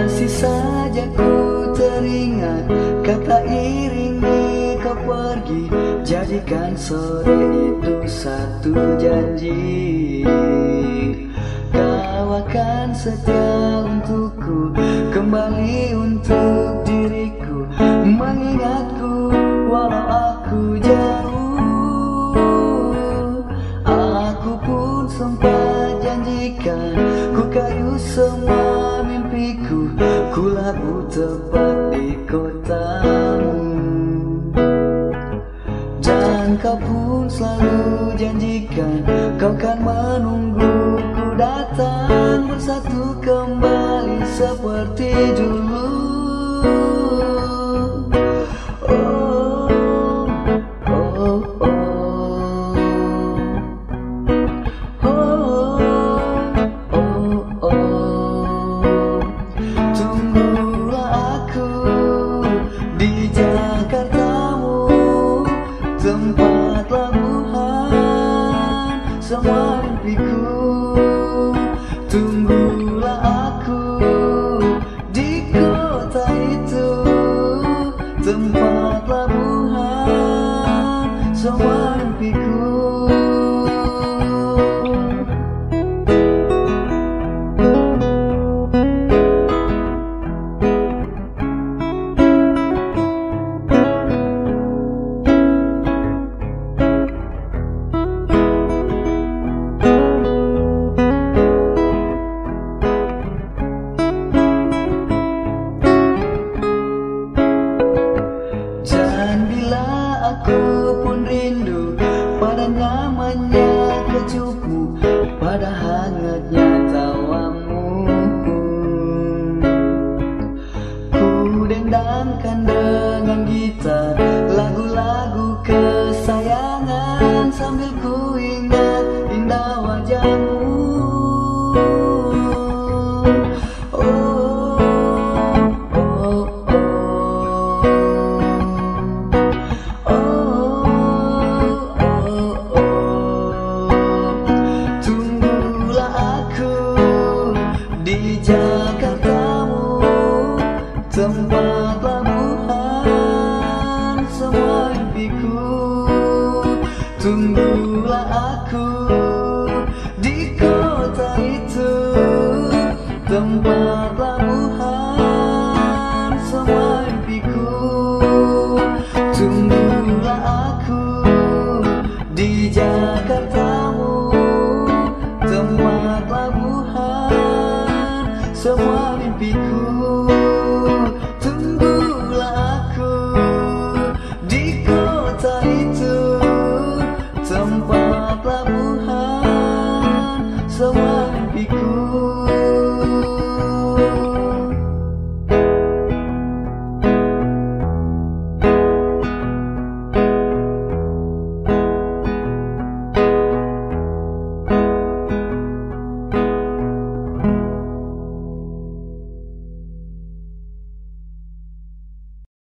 masih saja ku teringat kata iringi kau pergi. Jadikan sore itu satu janji. Kau akan setia untukku kembali untuk diriku. Mengingatku janjikan Ku kayu semua mimpiku Ku labu tepat di kotamu. Dan kau pun selalu janjikan Kau kan menungguku datang Bersatu kembali seperti dulu semua mimpiku Tunggulah aku di kota itu Dan bila aku pun rindu pada nyamannya kecupmu, pada hangatnya tawamu, ku dendangkan dengan gitar lagu-lagu kesayangan sambil ku ingat indah wajahmu. Tempat labuhan semua impiku. Tunggulah aku di kota itu. Tempat labuhan semua impiku. Tunggulah aku di Jakartamu. Tempat labuhan semua mimpiku